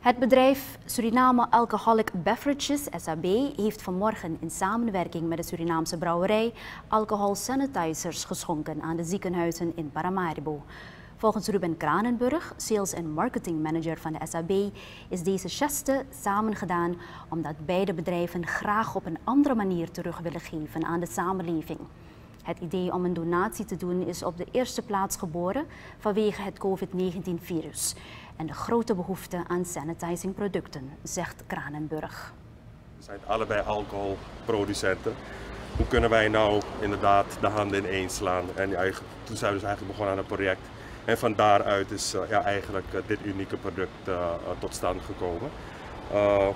Het bedrijf Suriname Alcoholic Beverages SAB heeft vanmorgen in samenwerking met de Surinaamse brouwerij alcohol sanitizers geschonken aan de ziekenhuizen in Paramaribo. Volgens Ruben Kranenburg, sales en marketing manager van de SAB, is deze geste samengedaan omdat beide bedrijven graag op een andere manier terug willen geven aan de samenleving. Het idee om een donatie te doen is op de eerste plaats geboren vanwege het COVID-19-virus en de grote behoefte aan sanitizingproducten, zegt Kranenburg. We zijn allebei alcoholproducenten. Hoe kunnen wij nou inderdaad de handen ineens slaan? En toen zijn we dus eigenlijk begonnen aan een project. En van daaruit is uh, ja, eigenlijk uh, dit unieke product uh, tot stand gekomen.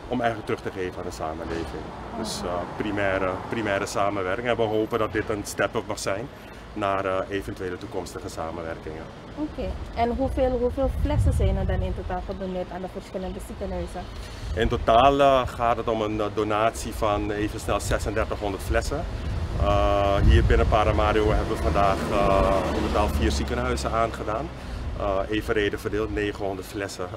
Om eigenlijk terug te geven aan de samenleving. Dus primaire, primaire samenwerking. En we hopen dat dit een step-up mag zijn naar uh, eventuele toekomstige samenwerkingen. Oké, en hoeveel, hoeveel flessen zijn er dan in totaal gedoneerd aan de verschillende ziekenhuizen? In totaal gaat het om een donatie van even snel 3600 flessen. hier binnen Paramaribo hebben we vandaag in totaal vier ziekenhuizen aangedaan. Evenredig verdeeld 900 flessen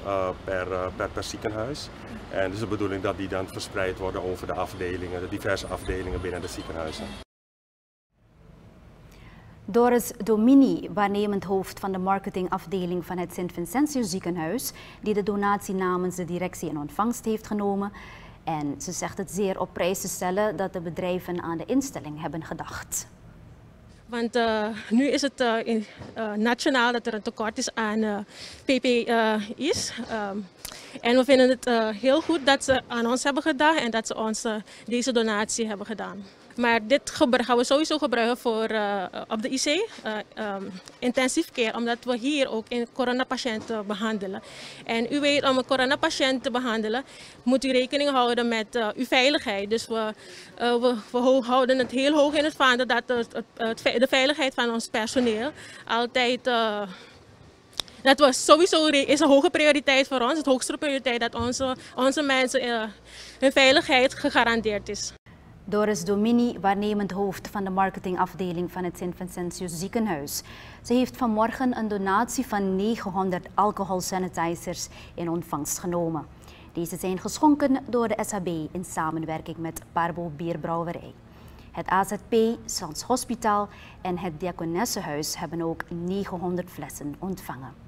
per, per, per ziekenhuis. En het is de bedoeling dat die dan verspreid worden over de afdelingen, de diverse afdelingen binnen de ziekenhuizen. Doris Domini, waarnemend hoofd van de marketingafdeling van het Sint Vincentius ziekenhuis, die de donatie namens de directie in ontvangst heeft genomen. En ze zegt het zeer op prijs te stellen dat de bedrijven aan de instelling hebben gedacht. Want uh, nu is het uh, in, uh, nationaal dat er een tekort is aan PPI's. Um, en we vinden het heel goed dat ze aan ons hebben gedacht en dat ze ons deze donatie hebben gedaan. Maar dit gaan we sowieso gebruiken voor, uh, op de IC, uh, um, intensief care, omdat we hier ook in coronapatiënten behandelen. En u weet, om een coronapatiënt te behandelen, moet u rekening houden met uh, uw veiligheid. Dus we, we, we, houden het heel hoog in het vaandel dat het, het, de veiligheid van ons personeel altijd... dat was sowieso is een hoge prioriteit voor ons, het hoogste prioriteit dat onze, onze mensen hun veiligheid gegarandeerd is. Doris Domini, waarnemend hoofd van de marketingafdeling van het Sint Vincentius ziekenhuis. Ze heeft vanmorgen een donatie van 900 alcoholsanitizers in ontvangst genomen. Deze zijn geschonken door de SHB in samenwerking met Parbo Bierbrouwerij. Het AZP, Sans Hospitaal en het Diakonessenhuis hebben ook 900 flessen ontvangen.